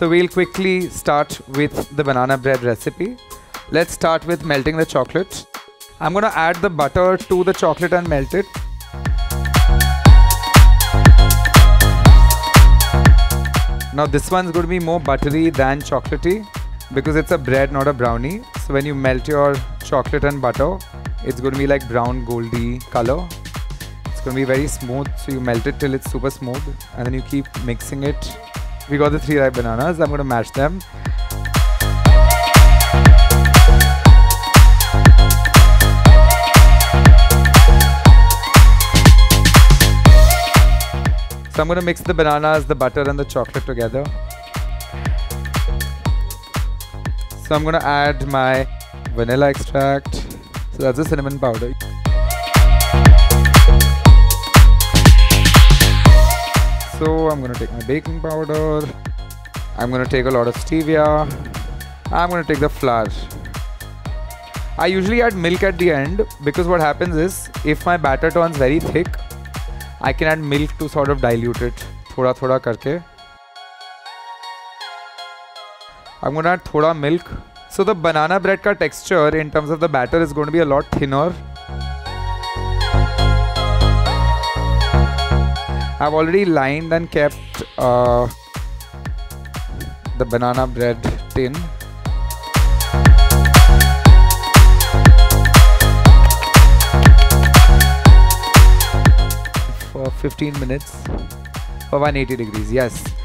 So we'll quickly start with the banana bread recipe. Let's start with melting the chocolate. I'm to add the butter to the chocolate and melt it. Now this one's going to be more buttery than chocolatey because it's a bread not a brownie. So when you melt your chocolate and butter, it's going to be like brown goldy color. It's going to be very smooth. So you melt it till it's super smooth and then you keep mixing it. We got the three ripe bananas. I'm going to mash them. So I'm going to mix the bananas, the butter and the chocolate together. So I'm going to add my vanilla extract. So that's the cinnamon powder. So I'm to take my baking powder. I'm to take a lot of stevia. I'm to take the flour. I usually add milk at the end because what happens is if my batter turns very thick, I can add milk to sort of dilute it thoda thoda karke. I'm to add thoda milk. So the banana bread ka texture in terms of the batter is going to be a lot thinner. I've already lined and kept uh, the banana bread tin. For 15 minutes. For 180 degrees yes